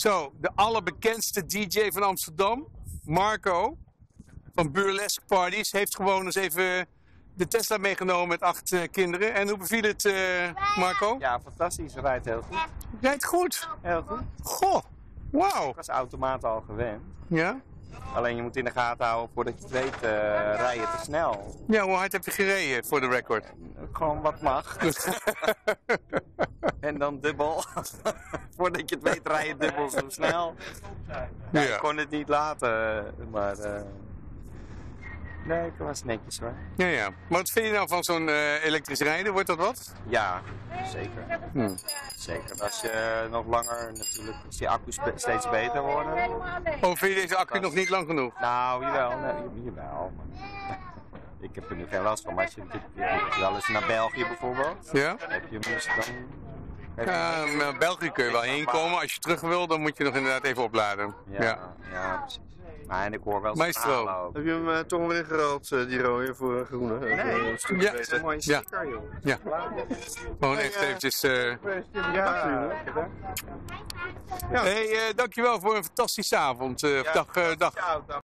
Zo, de allerbekendste DJ van Amsterdam, Marco van Burlesque Parties, heeft gewoon eens even de Tesla meegenomen met acht eh, kinderen. En hoe beviel het, eh, Marco? Ja, fantastisch. Rijdt heel goed. Rijdt goed. Heel goed. Goh, wauw. Ik was automaat al gewend. Ja? Alleen je moet in de gaten houden voordat je het weet, eh rij je te snel. Ja, hoe hard heb je gereden voor de record? Gewoon wat mag. en dan dubbel. Voordat je het weet, rij je dubbel zo snel. Ja. Ik kon het niet laten, maar... eh, Nee, ik was netjes hoor. Ja, ja. Maar wat vind je nou van zo'n eh, elektrisch rijden? Wordt dat wat? Ja, zeker. Hm. Zeker. Als je nog langer natuurlijk, als die accu spe- steeds beter worden. Oh, vind je deze accu nog niet lang genoeg? Nou, jawel, nee, jawel. maar- Ik heb er nu geen last van, maar als je wel eens naar België bijvoorbeeld, Ja? heb je hem dus dan... Ja, maar België kun je wel heen komen. Als je terug wil, dan moet je nog inderdaad even opladen. ja, Ja. ja. precies. Maar en ik hoor wel eens Maestro. verhalen ook. Heb je hem eh, toch weer ingeruild, eh, die rode, voor groene? Nee, Ja. Dat is een mooie Ja. sticker, joh. Ja. Gewoon echt eventjes... eh Ja, Hey, eh, dankjewel voor een fantastische avond. eh, dag, eh, dag. Ja, dag.